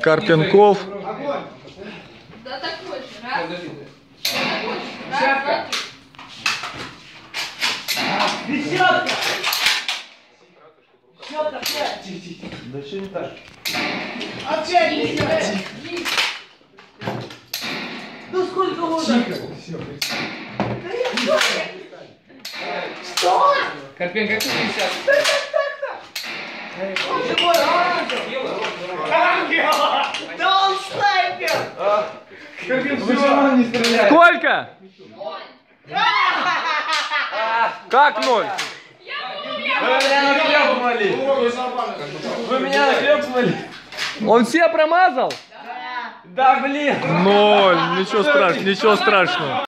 Карпенков. Да такой же. Раз. Десятка! Десятка! Да что не так? Опять пять! Ну сколько можно? Что? Карпенко, как ты сейчас? Живой ангел! Ангел! Да он снайпер! Сколько? Как ноль? Вы меня наклепывали! Вы меня наклепывали! Он все промазал? Да блин! Ноль. Ничего страшного, ничего страшного.